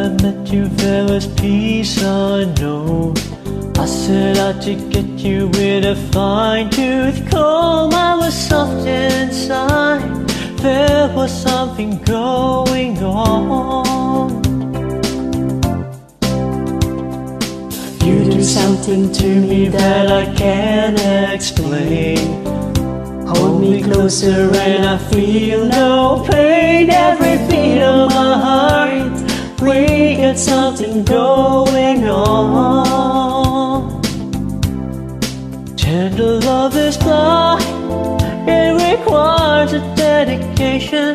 I met you, there was peace unknown. I set out to get you with a fine tooth comb. I was soft inside, there was something going on. You do something to me that I can't explain. Hold me closer and I feel no pain. Every beat of my heart, we got something going on. Tender love is blind, it requires a dedication.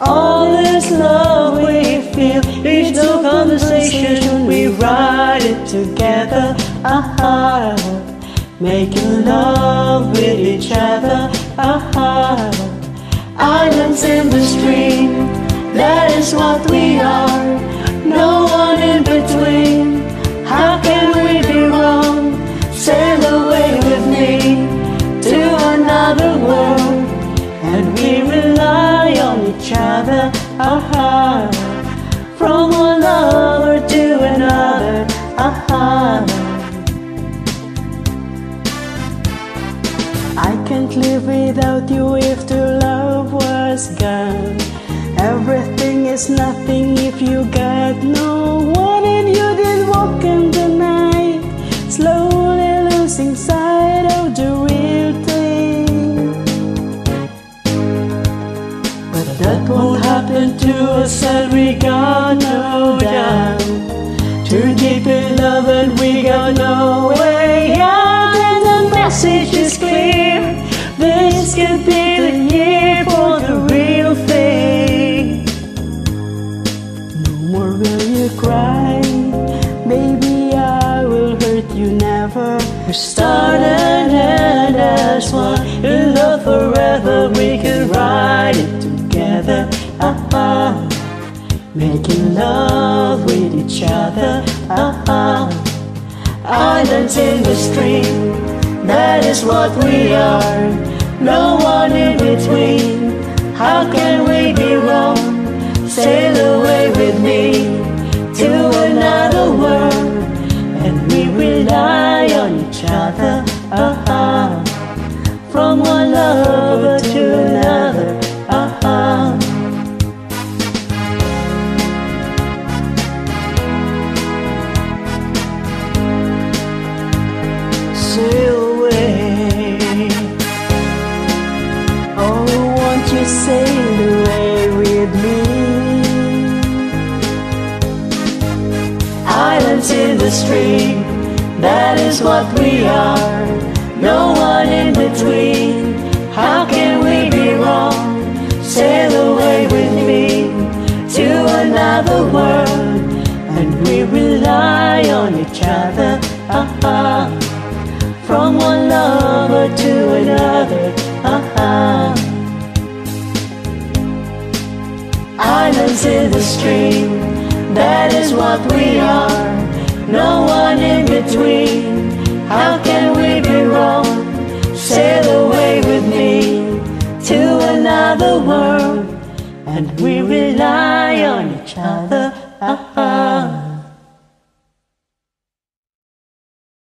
All this love we feel, each no conversation, we ride it together. Ah, making love with each other. Ah, islands in the stream, that is what to another world, and we rely on each other. Ah, from one lover to another. Ah. I can't live without you if the love was gone. Everything is nothing if you got no one to we got no doubt. Too deep in love, and we got no way out. And the message is clear. This could be the year for the real thing. No more will you cry. Maybe I will hurt you never. We started making love with each other. Ah, islands in the stream. That is what we are. No one in between. How can we be wrong? Sail sail away with me? Islands in the stream, that is what we are. No one in between. How can we be wrong? Sail away with me to another world, and we rely on each other. Ah, from one lover to another. Islands in the stream, that is what we are. No one in between. How can we be wrong? Sail away with me to another world, and we rely on each other. Ah,